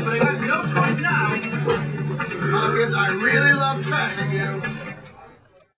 but I got no choice now. Hopkins, I really love trashing you.